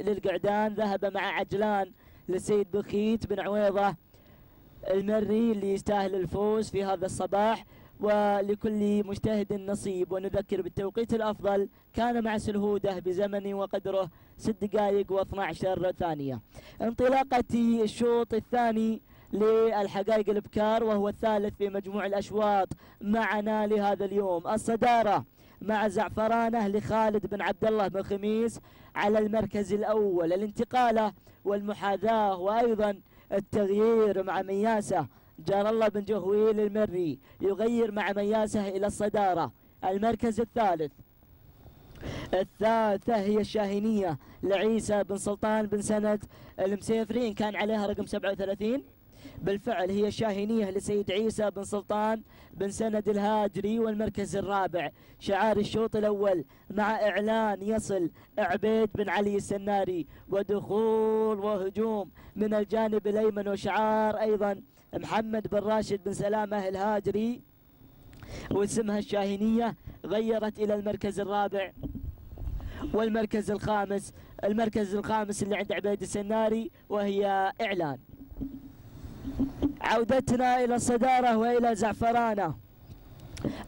للقعدان ذهب مع عجلان لسيد بخيت بن عويضة المري اللي يستاهل الفوز في هذا الصباح. ولكل مجتهد نصيب ونذكر بالتوقيت الأفضل كان مع سلهودة بزمن وقدره 6 دقائق و12 ثانية. انطلاقة الشوط الثاني للحقائق الأبكار وهو الثالث في مجموع الأشواط معنا لهذا اليوم. الصدارة. مع زعفرانه لخالد بن عبد الله بن خميس على المركز الأول. الانتقاله والمحاذاة وأيضا التغيير مع مياسة. جار الله بن جهويل المري يغير مع مياسة إلى الصدارة. المركز الثالث. الثالثة هي الشاهينية لعيسى بن سلطان بن سند المسيفرين كان عليها رقم 37 بالفعل هي الشاهينية لسيد عيسى بن سلطان بن سند الهاجري والمركز الرابع. شعار الشوط الأول مع إعلان يصل عبيد بن علي السناري ودخول وهجوم من الجانب الأيمن وشعار أيضا محمد بن راشد بن سلامة الهاجري. واسمها الشاهينية غيرت إلى المركز الرابع والمركز الخامس. المركز الخامس اللي عند عبيد السناري وهي إعلان. عودتنا إلى الصدارة وإلى زعفرانة.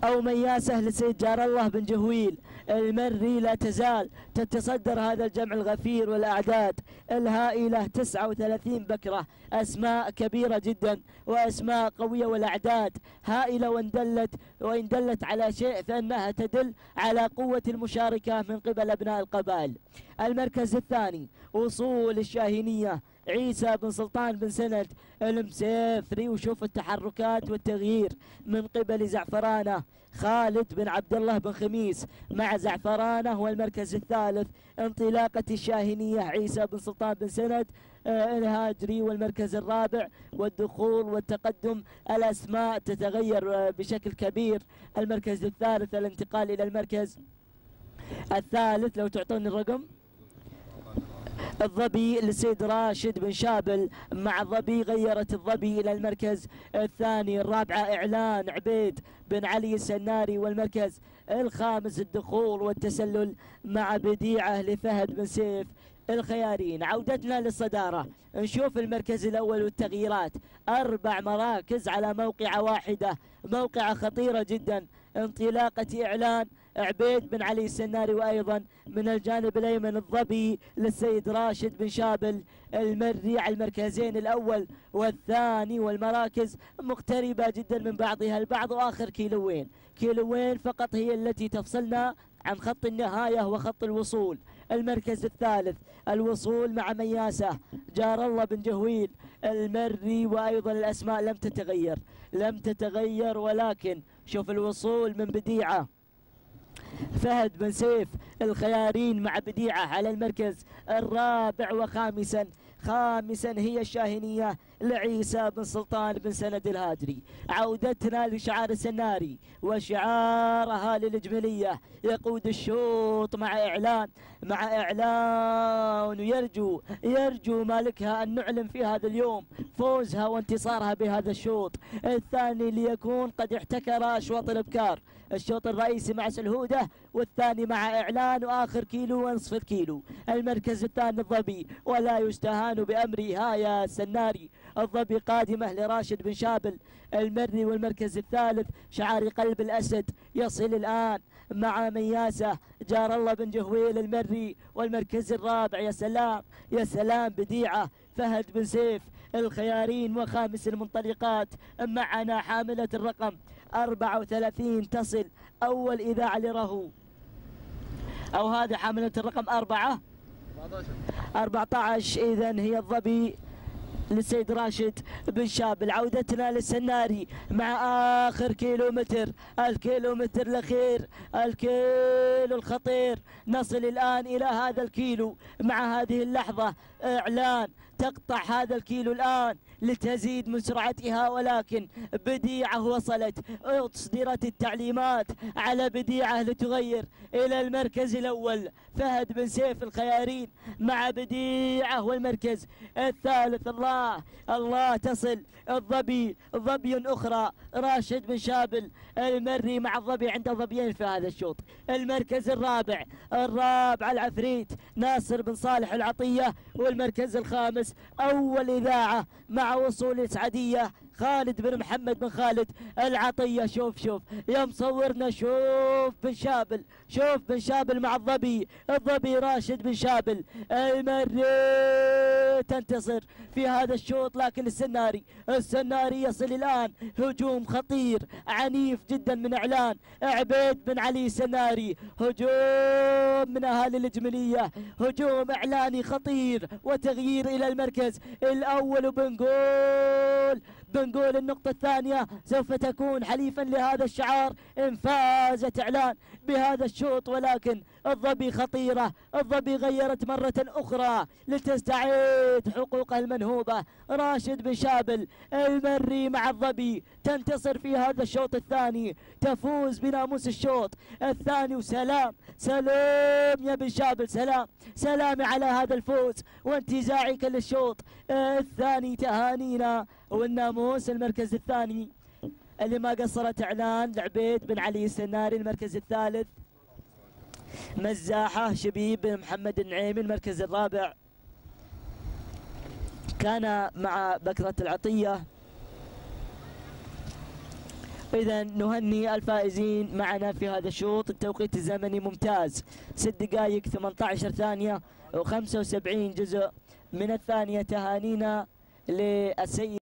أو مياسة لسيد جار الله بن جهويل المري لا تزال تتصدر هذا الجمع الغفير والأعداد الهائلة 39 بكرة أسماء كبيرة جدا وأسماء قوية والأعداد هائلة وإن دلت وإن دلت على شيء فإنها تدل على قوة المشاركة من قبل أبناء القبائل. المركز الثاني وصول الشاهينية عيسى بن سلطان بن سند المسافري وشوف التحركات والتغيير من قبل زعفرانة. خالد بن عبد الله بن خميس مع زعفرانة والمركز الثالث. انطلاقة الشاهينية عيسى بن سلطان بن سند آه الهاجري والمركز الرابع. والدخول والتقدم الأسماء تتغير آه بشكل كبير. المركز الثالث الانتقال إلى المركز الثالث. لو تعطوني الرقم. الظبي لسيد راشد بن شابل. مع الظبي غيرت الظبي إلى المركز الثاني. الرابعة إعلان عبيد بن علي السناري والمركز الخامس الدخول والتسلل مع بديعة لفهد بن سيف الخيارين عودتنا للصدارة. نشوف المركز الأول والتغييرات. أربع مراكز على موقعة واحدة. موقعة خطيرة جدا. انطلاقة إعلان عبيد بن علي السناري وأيضا من الجانب الأيمن الظبي للسيد راشد بن شابل المري على المركزين الأول والثاني والمراكز مقتربة جدا من بعضها البعض وآخر كيلوين. كيلوين فقط هي التي تفصلنا عن خط النهاية وخط الوصول. المركز الثالث الوصول مع مياسة. جار الله بن جهويل المري وأيضا الأسماء لم تتغير لم تتغير ولكن شوف الوصول من بديعة. فهد بن سيف الخيارين مع بديعة على المركز الرابع وخامسا. خامسا هي الشاهنية لعيسى بن سلطان بن سند الهادري. عودتنا لشعار السناري وشعارها للإجمالية. يقود الشوط مع إعلان مع إعلان. يرجو يرجو مالكها أن نعلن في هذا اليوم فوزها وانتصارها بهذا الشوط. الثاني ليكون قد احتكر أشواط الإبكار. الشوط الرئيسي مع سلهودة والثاني مع إعلان وآخر كيلو ونصف الكيلو. المركز الثاني الظبي ولا يستهان بأمرها يا سناري. الظبي قادمة لراشد بن شابل. المري والمركز الثالث شعار قلب الأسد يصل الآن مع مياسة. جار الله بن جهويل المري والمركز الرابع يا سلام يا سلام بديعة. فهد بن سيف الخيارين وخامس المنطلقات. معنا حاملة الرقم 34 تصل أول إذاعة لرهو. أو هذا حاملة الرقم أربعة. 14 إذا هي الظبي. للسيد راشد بن شابل عودتنا للسناري مع آخر كيلومتر. الكيلومتر الأخير الكيلو الخطير. نصل الآن إلى هذا الكيلو. مع هذه اللحظة إعلان. تقطع هذا الكيلو الآن لتزيد من سرعتها ولكن بديعة وصلت. أصدرت التعليمات على بديعة لتغير إلى المركز الأول. فهد بن سيف الخيارين مع بديعة والمركز الثالث. الله الله الله تصل الظبي ظبي أخرى. راشد بن شابل المري مع الظبي عنده ظبيين في هذا الشوط. المركز الرابع الرابع العفريت ناصر بن صالح العطية. والمركز الخامس أول إذاعة مع وصول السعدية خالد بن محمد بن خالد العطية. شوف شوف يا مصورنا شوف بن شابل شوف بن شابل مع الظبي الظبي راشد بن شابل. المري تنتصر في هذا الشوط لكن السناري السناري يصل الآن. هجوم خطير عنيف جدا من إعلان. عبيد بن علي السناري هجوم من أهالي الجملية هجوم إعلاني خطير وتغيير إلى المركز الأول وبنقول بنقول النقطة الثانية سوف تكون حليفا لهذا الشعار. إن فازت إعلان بهذا الشوط ولكن الظبي خطيرة. الظبي غيرت مرة أخرى لتستعيد حقوقها المنهوبة. راشد بن شابل المري مع الظبي. تنتصر في هذا الشوط الثاني. تفوز بناموس الشوط الثاني. وسلام سلام يا بن شابل سلام سلامي على هذا الفوز. وانتزاعك للشوط الثاني تهانينا والناموس المركز الثاني اللي ما قصرت إعلان لعبيد بن علي السناري المركز الثالث. مزاحة شبيب بن محمد النعيمي المركز الرابع. كان مع بكرة العطية. إذا نهني الفائزين معنا في هذا الشوط. التوقيت الزمني ممتاز. ست دقائق 18 ثانية و75 جزء من الثانية. تهانينا للسيد